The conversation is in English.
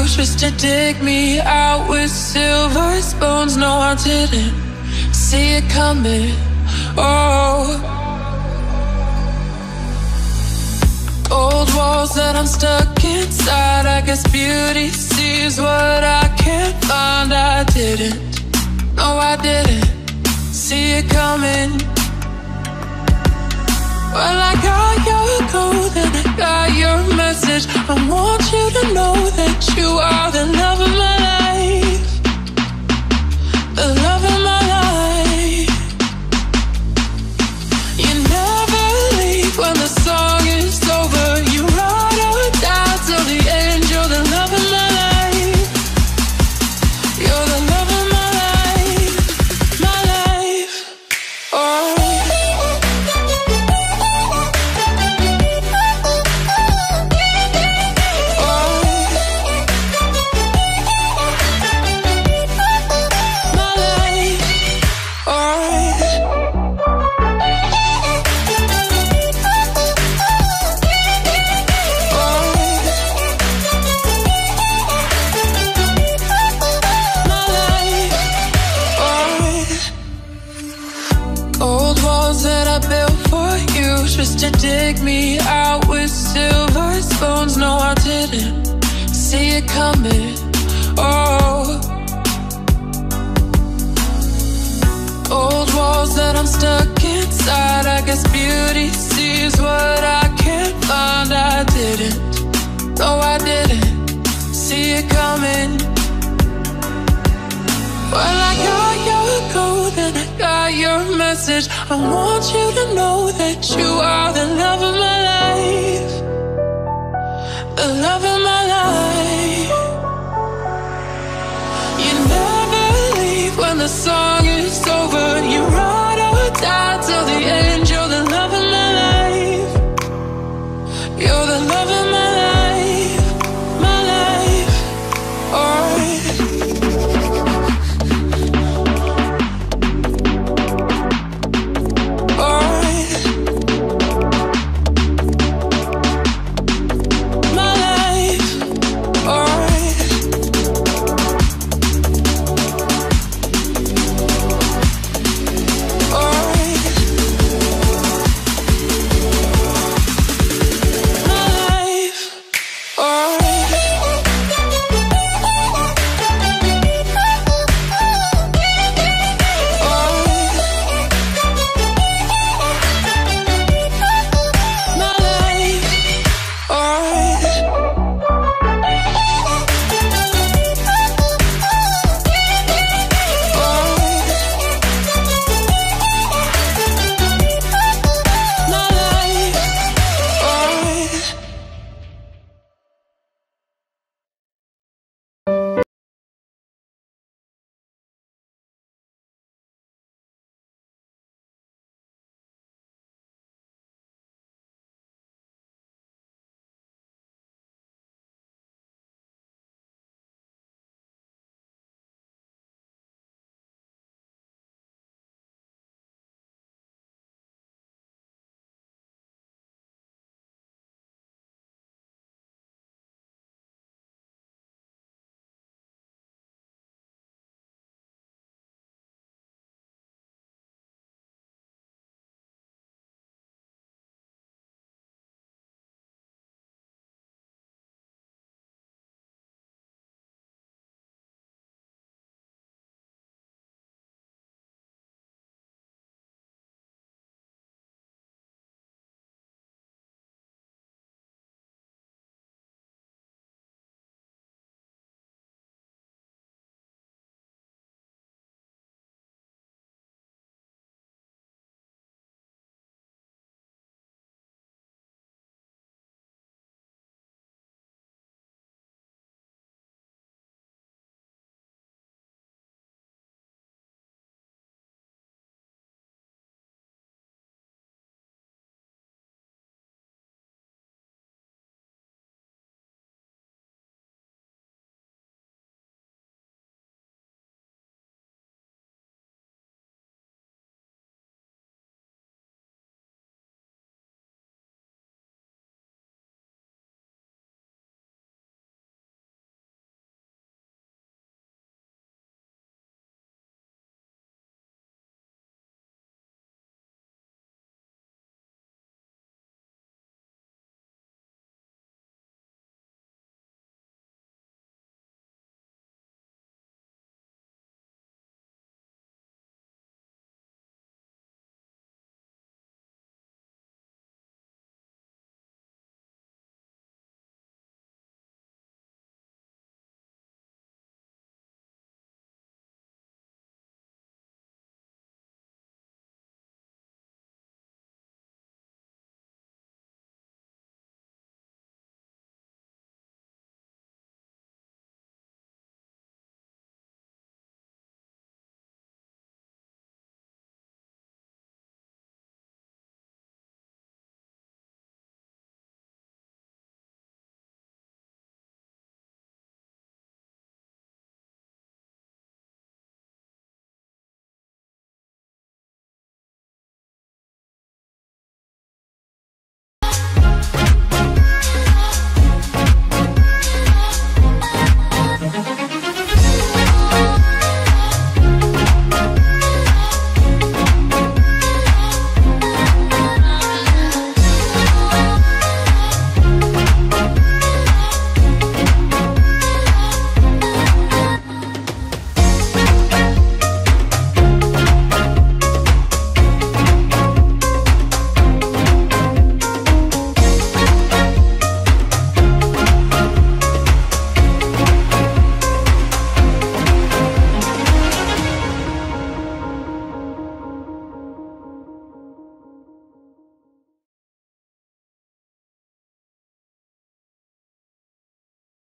you just to dig me out with silver spoons. No, I didn't see it coming. Oh. Old walls that I'm stuck inside. I guess beauty sees what I can't find. I didn't, no, I didn't see it coming. Well, I got your code and I got your message. I want you to know that you are the love of my that I'm stuck inside. I guess beauty sees what I can't find. I didn't, no, I didn't see it coming. Well, I got your code and I got your message. I want you to know that you are the love of my life. The love of my life. You never leave when the song is over die till the end. You're the love of my life. You're the love.